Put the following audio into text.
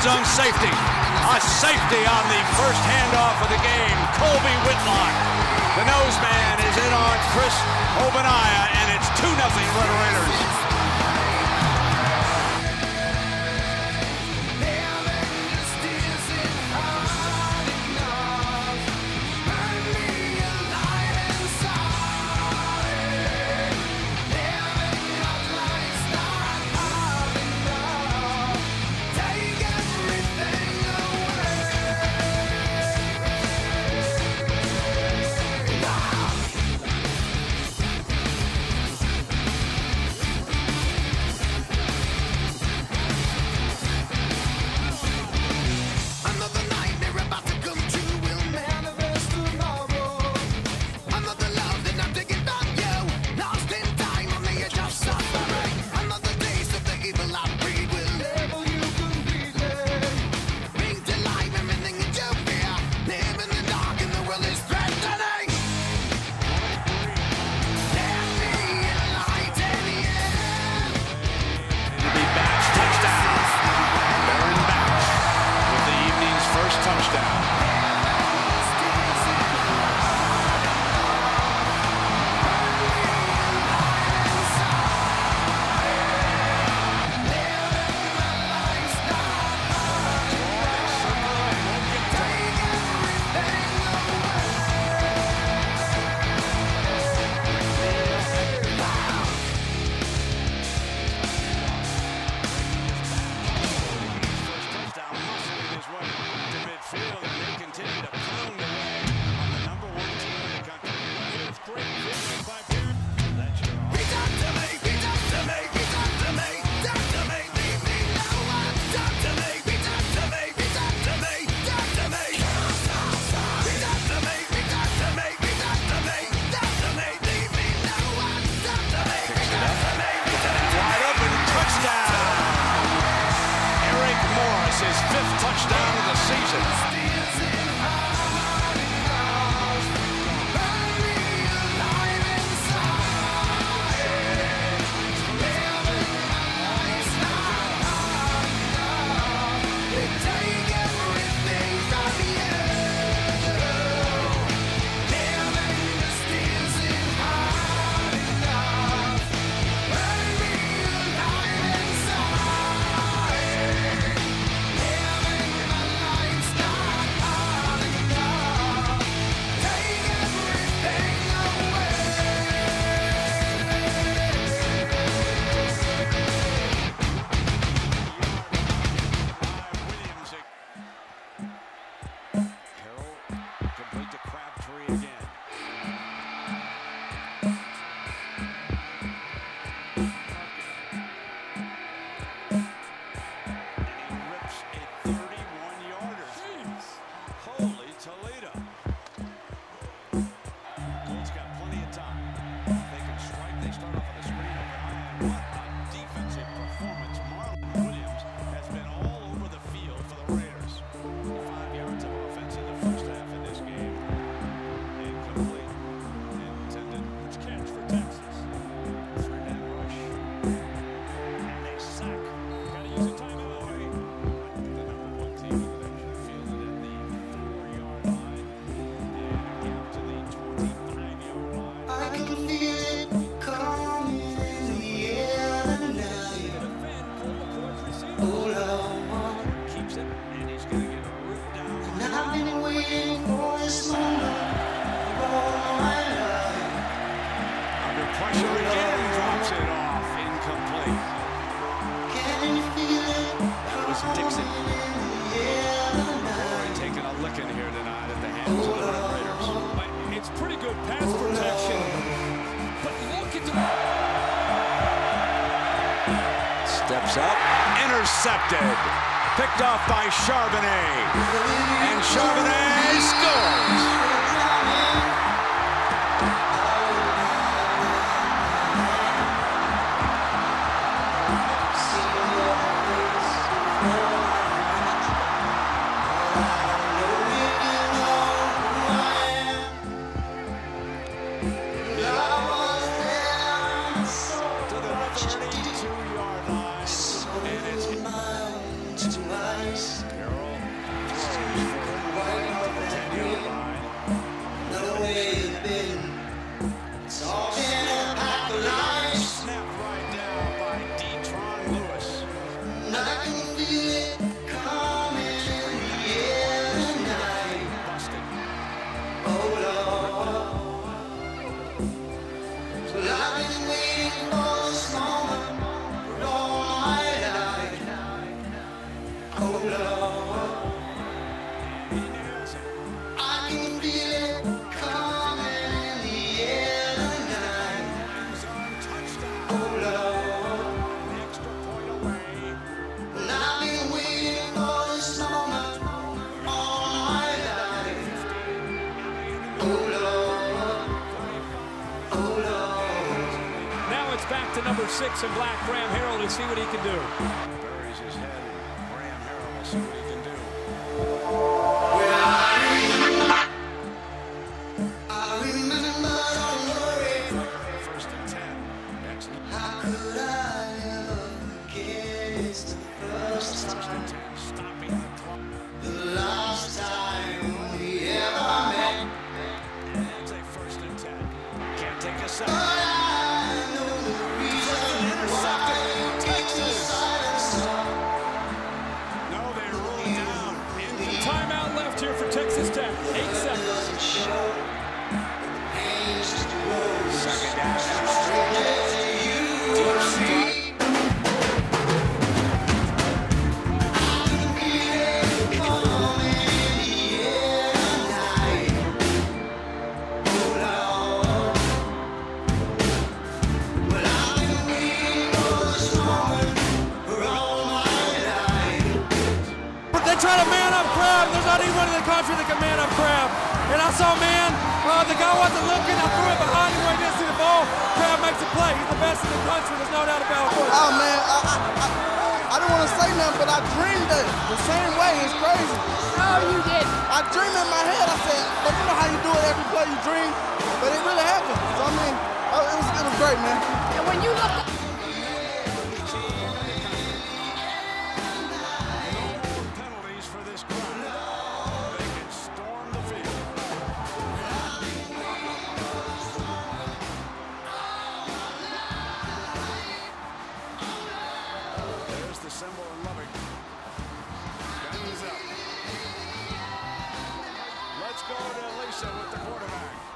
end zone safety. A safety on the first handoff of the game. Colby Whitlock. The nose man is in on Chris Ogbonnaya, intercepted. Picked off by Charbonnet. And Charbonnet scores. Back to number six in black, Graham Harrell, to see what he can do. Buries his head. Graham Harrell will see what he can do. First and ten. Next. First and ten. Stopping They try to man up Crab. There's not anyone in the country that can man up Crab. And I saw, man, uh, the guy wasn't looking. I threw it behind him when he didn't see the ball. Crab makes a play. He's the best in the country. There's no doubt about it. Oh man, I, I, I, I don't want to say nothing, but I dreamed it the same way. It's crazy. No, you didn't. I dreamed in my head. I said, but you know how you do it every play you dream, but it really happened. So I mean, oh, it was it was great, man. And when you look Let's go to Lisa with the quarterback.